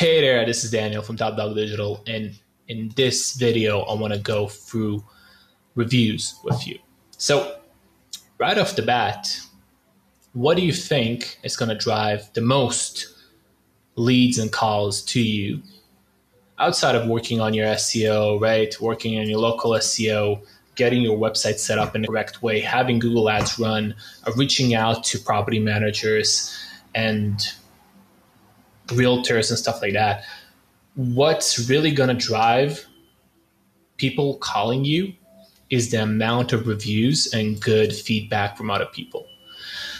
Hey there, this is Daniel from Top Dog Digital, and in this video, I want to go through reviews with you. So, right off the bat, what do you think is going to drive the most leads and calls to you outside of working on your SEO, right? Working on your local SEO, getting your website set up in the correct way, having Google Ads run, uh, reaching out to property managers and realtors and stuff like that. What's really going to drive people calling you is the amount of reviews and good feedback from other people.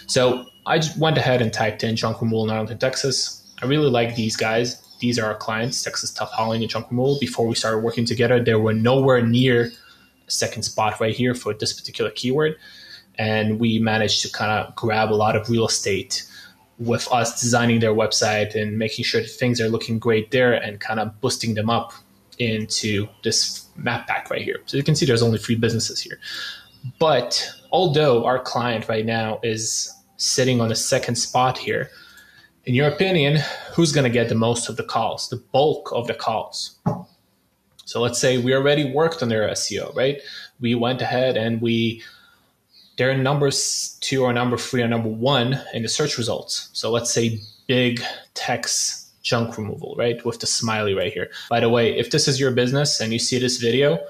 So I just went ahead and typed in junk removal in Arlington, Texas. I really like these guys. These are our clients, Texas Tough Hauling and Junk Removal. Before we started working together, they were nowhere near a second spot right here for this particular keyword. And we managed to kind of grab a lot of real estate with us designing their website and making sure that things are looking great there and kind of boosting them up into this map pack right here. So you can see there's only three businesses here. But although our client right now is sitting on the second spot here, in your opinion, who's going to get the most of the calls, the bulk of the calls? So let's say we already worked on their SEO, right? We went ahead and we they're number two or number three or number one in the search results. So let's say big text junk removal, right? With the smiley right here. By the way, if this is your business and you see this video,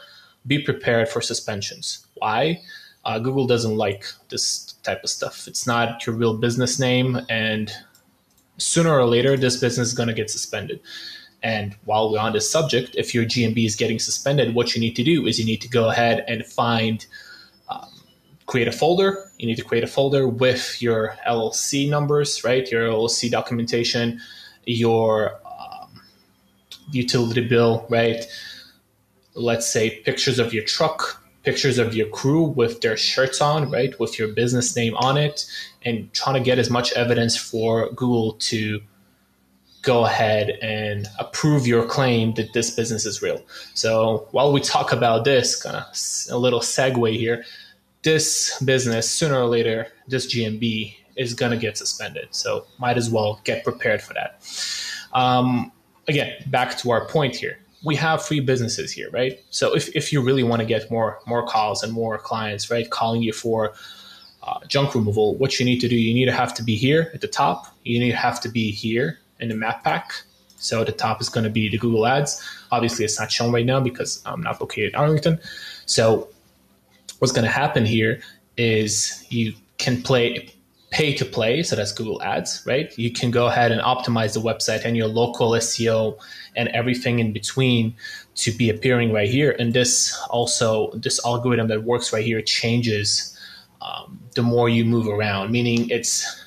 be prepared for suspensions. Why? Uh, Google doesn't like this type of stuff. It's not your real business name, and sooner or later, this business is going to get suspended. And while we're on this subject, if your GMB is getting suspended, what you need to do is you need to go ahead and find create a folder. You need to create a folder with your LLC numbers, right? Your LLC documentation, your um, utility bill, right? Let's say pictures of your truck, pictures of your crew with their shirts on, right? With your business name on it, and trying to get as much evidence for Google to go ahead and approve your claim that this business is real. So while we talk about this, kind of a little segue here, this business sooner or later, this GMB is going to get suspended. So might as well get prepared for that. Um, again, back to our point here. We have free businesses here, right? So if, if you really want to get more more calls and more clients, right, calling you for uh, junk removal, what you need to do, you need to have to be here at the top. You need to have to be here in the map pack. So the top is going to be the Google Ads. Obviously, it's not shown right now because I'm not located in Arlington. So what's going to happen here is you can play pay to play, so that's Google Ads, right? You can go ahead and optimize the website and your local SEO and everything in between to be appearing right here. And this also, this algorithm that works right here changes um, the more you move around, meaning it's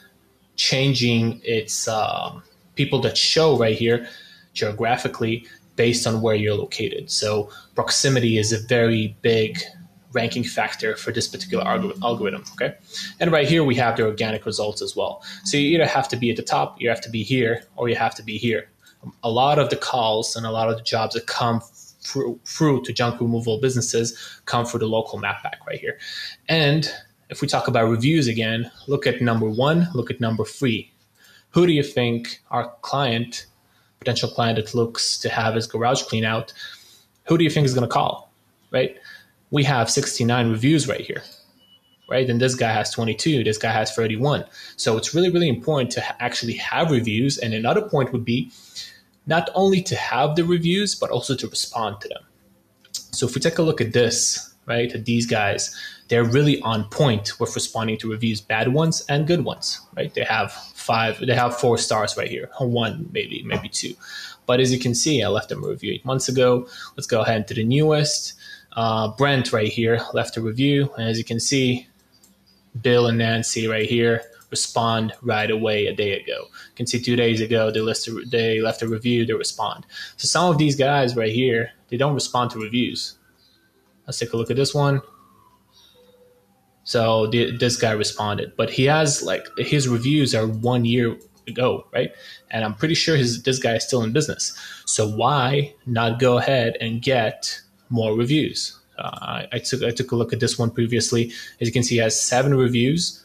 changing its um, people that show right here geographically based on where you're located. So proximity is a very big ranking factor for this particular algorithm. Okay, and right here we have the organic results as well. So you either have to be at the top, you have to be here, or you have to be here. A lot of the calls and a lot of the jobs that come through, through to junk removal businesses come through the local map pack right here. And if we talk about reviews again, look at number one, look at number three. Who do you think our client, potential client that looks to have his garage clean out, who do you think is going to call? Right? We have 69 reviews right here right? And this guy has 22 this guy has 31 so it's really really important to actually have reviews. And another point would be not only to have the reviews but also to respond to them. So if we take a look at this right at these guys they're really on point with responding to reviews bad ones and good ones right? They have five they have four stars right here one maybe maybe two. But as you can see i left them a review eight months ago. Let's go ahead to the newest uh, Brent right here left a review, and as you can see, Bill and Nancy right here respond right away a day ago. You can see two days ago they list a, they left a review, they respond. So some of these guys right here, they don't respond to reviews. Let's take a look at this one. So the, this guy responded, but he has like his reviews are one year ago, right? And I'm pretty sure his this guy is still in business. So why not go ahead and get more reviews. Uh, I took I took a look at this one previously. As you can see, he has seven reviews,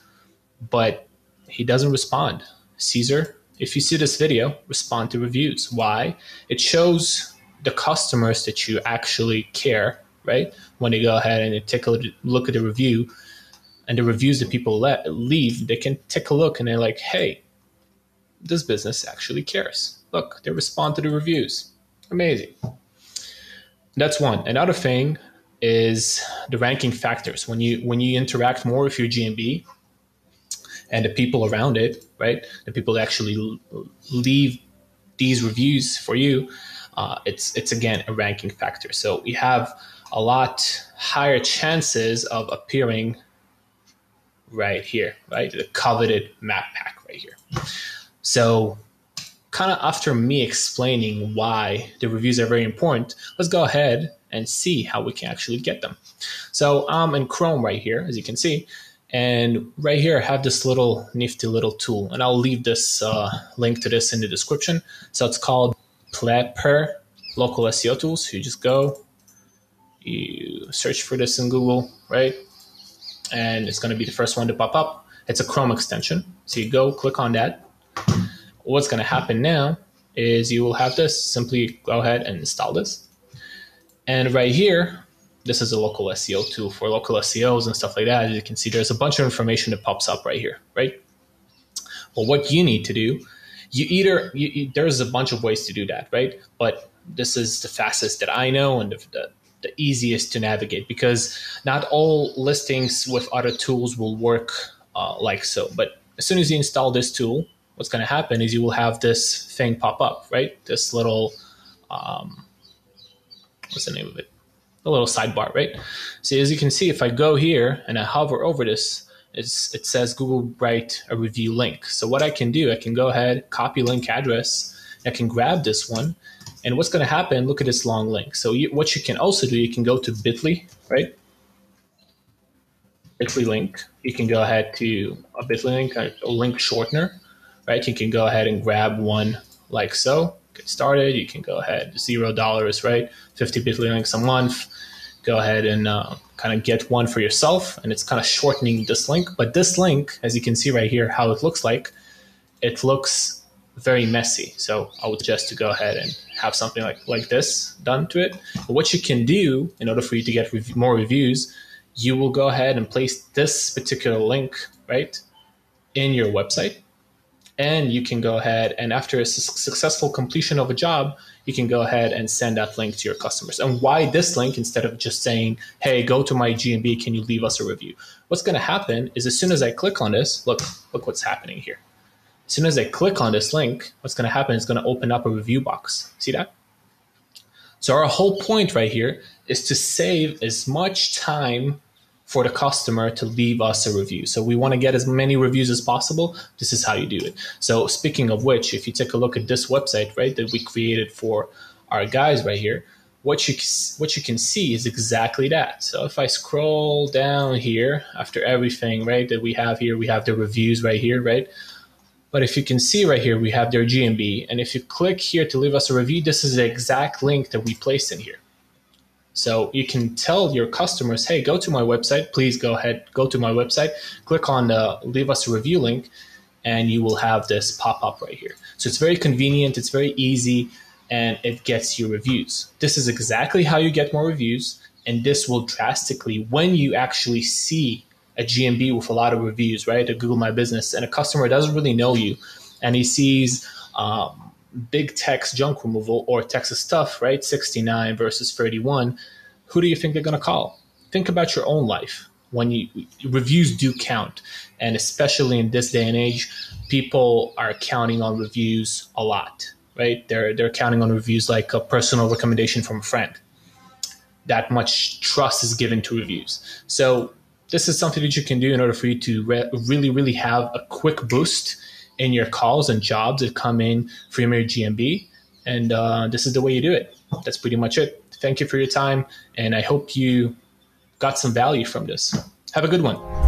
but he doesn't respond. Caesar if you see this video, respond to reviews. Why? It shows the customers that you actually care, right? When they go ahead and they take a look at the review and the reviews that people let, leave, they can take a look and they're like, hey, this business actually cares. Look, they respond to the reviews. Amazing. That's one. Another thing is the ranking factors. When you when you interact more with your GMB and the people around it, right? The people that actually leave these reviews for you, uh, it's it's again a ranking factor. So we have a lot higher chances of appearing right here, right? The coveted map pack right here. So kind of after me explaining why the reviews are very important, let's go ahead and see how we can actually get them. So I'm in Chrome right here, as you can see. And right here, I have this little nifty little tool, and I'll leave this uh, link to this in the description. So it's called Pleper Local SEO Tools. So you just go, you search for this in Google, right? And it's going to be the first one to pop up. It's a Chrome extension. So you go, click on that. What's going to happen now is you will have this. Simply go ahead and install this. And right here, this is a local SEO tool for local SEOs and stuff like that. As you can see, there's a bunch of information that pops up right here, right? Well, what you need to do, you either, you, you, there's a bunch of ways to do that, right? But this is the fastest that I know and the, the, the easiest to navigate because not all listings with other tools will work uh, like so. But as soon as you install this tool, what's going to happen is you will have this thing pop up, right? This little, um, what's the name of it? A little sidebar, right? So as you can see, if I go here and I hover over this, it's, it says Google write a review link. So what I can do, I can go ahead, copy link address, I can grab this one, and what's going to happen? Look at this long link. So you, what you can also do, you can go to Bitly, right? Bitly link. You can go ahead to a Bitly link, a link shortener, right? You can go ahead and grab one like so get started, you can go ahead zero dollars, right? 50 Bitly links a month. Go ahead and uh, kind of get one for yourself, and it's kind of shortening this link. But this link, as you can see right here, how it looks like, it looks very messy. So I would suggest to go ahead and have something like like this done to it. But what you can do in order for you to get rev- more reviews, you will go ahead and place this particular link right in your website and you can go ahead and after a su- successful completion of a job you can go ahead and send that link to your customers. And why this link instead of just saying hey go to my gmb can you leave us a review? What's going to happen is as soon as i click on this look look what's happening here. As soon as i click on this link what's going to happen is going to open up a review box. See that? So our whole point right here is to save as much time for the customer to leave us a review. So we want to get as many reviews as possible. This is how you do it. So speaking of which, if you take a look at this website, right, that we created for our guys right here, what you what you can see is exactly that. So if I scroll down here after everything, right, that we have here, we have the reviews right here, right? But if you can see right here, we have their GMB. And if you click here to leave us a review, this is the exact link that we placed in here. So you can tell your customers, hey, go to my website. Please go ahead, go to my website, click on the leave us a review link, and you will have this pop up right here. So it's very convenient, it's very easy, and it gets you reviews. This is exactly how you get more reviews, and this will drastically, when you actually see a GMB with a lot of reviews, right? A Google My Business, and a customer doesn't really know you, and he sees um, big text junk removal or Texas Tough, right? 69 versus 31. Who do you think they're going to call? Think about your own life. When you reviews do count, and especially in this day and age, people are counting on reviews a lot, right? They're they're counting on reviews like a personal recommendation from a friend. That much trust is given to reviews. So this is something that you can do in order for you to re- really, really have a quick boost in your calls and jobs that come in from your GMB. And uh, this is the way you do it. That's pretty much it. Thank you for your time. And I hope you got some value from this. Have a good one.